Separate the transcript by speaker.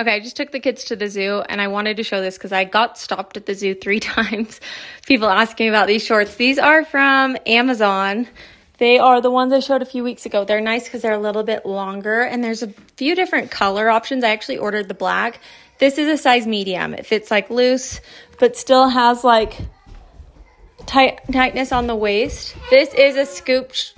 Speaker 1: Okay, I just took the kids to the zoo and I wanted to show this because I got stopped at the zoo three times. People asking about these shorts. These are from Amazon. They are the ones I showed a few weeks ago. They're nice because they're a little bit longer and there's a few different color options. I actually ordered the black. This is a size medium. It fits like loose, but still has like tight tightness on the waist. This is a scooped